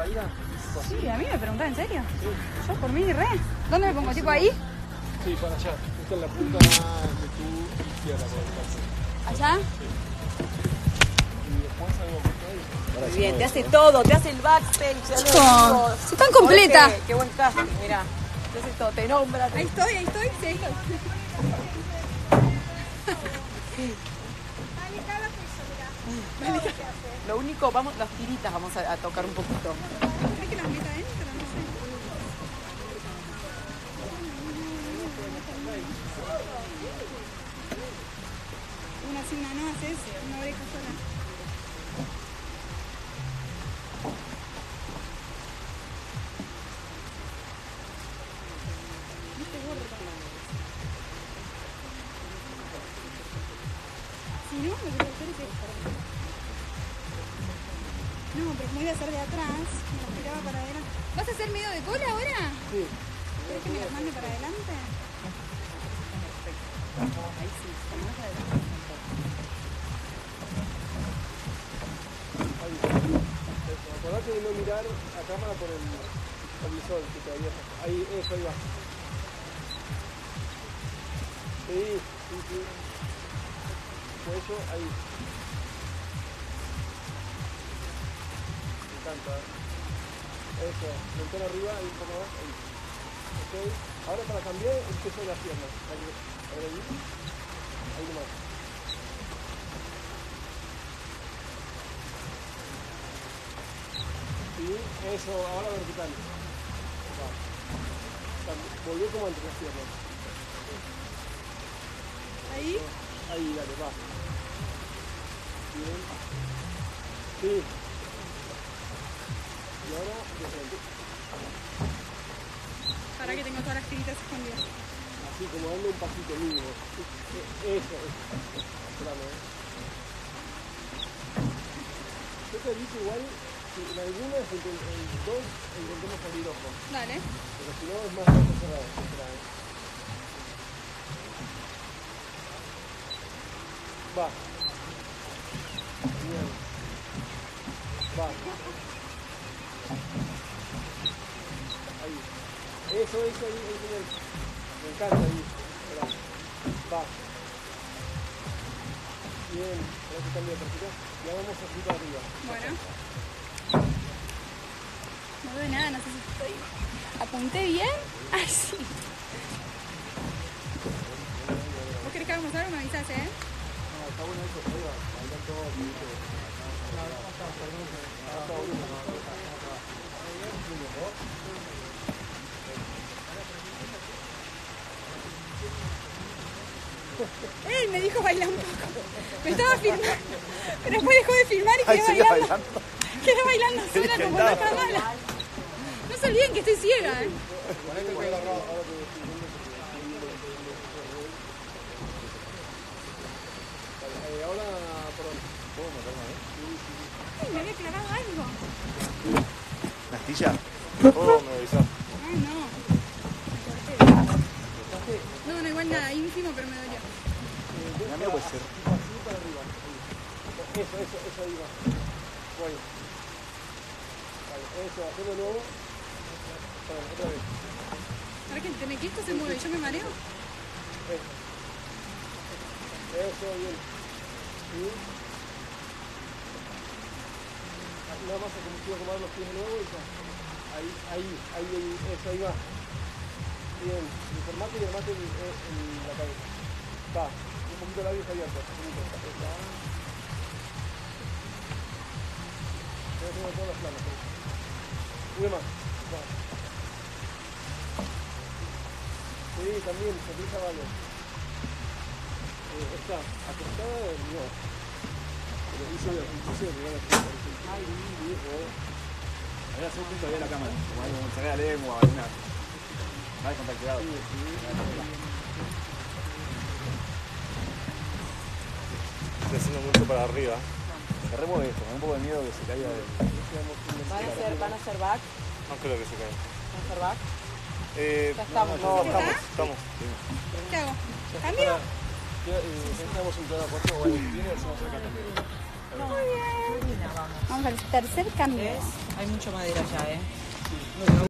Rafaela? Sí, a mí me preguntaba en serio. Yo por mí re. ¿Dónde me pongo? ¿Tipo ahí? Sí, para allá. Esta es la punta de tu izquierda, por el caso. ¿Allá? Y después algo por ahí. Muy bien, te hace todo, te hace el backstage. ya lo Chico, digo. si tan completa. Jorge, Qué buen casting, mirá. Te hace todo, te nombra. Ahí estoy, ahí estoy, sí, ahí estoy. Lo único, vamos, las tiritas vamos a, a tocar un poquito. ¿Crees que las meta sé. Una sí, una no, haces una oreja sola. Viste gordo. Si no, lo que No, pero como iba a ser de atrás, me lo tiraba para adelante. ¿Vas a hacer medio de cola ahora? Sí. ¿Querés que me las mande para adelante? Ahí sí, más adelante. Ahí. Acordate de no mirar a cámara por el, el visor que todavía está. Ahí, eso, ahí va. Sí, sí, sí. Cuello, ahí. Encanta. Eso, mentón arriba, ahí un poco más, ahí. Ok. Ahora para cambiar el peso de las piernas. Ahí, ahí. Ahí nomás. Sí, eso, ahora vertical. Volvé como entre las piernas. Ahí. Ahí, dale, va. Bien. Sí. Ahora, de. Para que tengo todas las tiritas escondidas. Así como dando un pasito mínimo. E- Eso, eso. Esperame, eh. Yo te aviso igual, si en algunas, en, en dos, intentemos abrir ojos. Dale. Pero si no, es más ojos cerrados. Espera, eh. Va. Bien. Va. Ahí. Eso, eso, ahí, ahí. Me encanta ahí. Va. Bien. Ahora que cambia de práctica. Ya vamos así para arriba. Bueno. No veo nada, no sé si estoy. ¿Apunté bien? Ay, sí. ¿Vos querés que hagamos algo? Me avisás, ¿eh? No, está bueno eso, arriba. Bailan todos, ¿viste? Me dijo bailar un poco. Me estaba filmando. Pero después dejó de filmar y quedé bailando. Quedé bailando sola como loca mala. No se olviden que estoy ciega, ¿eh? Eh, ahora? ¿Puedo meterme ahí? Ay, me había clavado algo. ¿Una astilla? Oh, me avisás. Ay, no. No, no, igual nada, ínfimo, pero me dolió. Puede ser. Así para arriba. Eso, eso, eso ahí va. Vale, eso, hacelo de nuevo. Espera, otra vez. Ahora que te me que esto se mueve, yo me mareo. Eso. Eso, bien. Sí. Ah, Nada más como quiero acomodar los pies de nuevo y ya. Ahí, ahí, ahí, ahí, eso, ahí va. Bien, informate y armate en, en la cabeza. Va, un poquito labios abiertos. poquito. Va. Voy a hacer todas las planas. ¿eh? Una más. Sí, también, sonrisa vale. Eh, está, acostada, no. Pero hizo de de mirar así, parece. Ay, viejo. Ahora hacer un todavía la cámara. Como algo, sacar la lengua, alguna. Nada de haciendo mucho para arriba. Remueve esto, me da un poco de miedo que se caiga de. ¿Van a hacer, van a hacer back? No creo que se caiga. ¿Van a hacer back? Eh, Ya estamos. no, ¿Ya estamos, está? estamos. ¿Qué hago? ¿Cambio? Estamos en toda la cuatro, bueno, viene, hacemos acá también. A ver. Vamos al tercer cambio. ¿Ves? Hay mucha madera ya, ¿eh?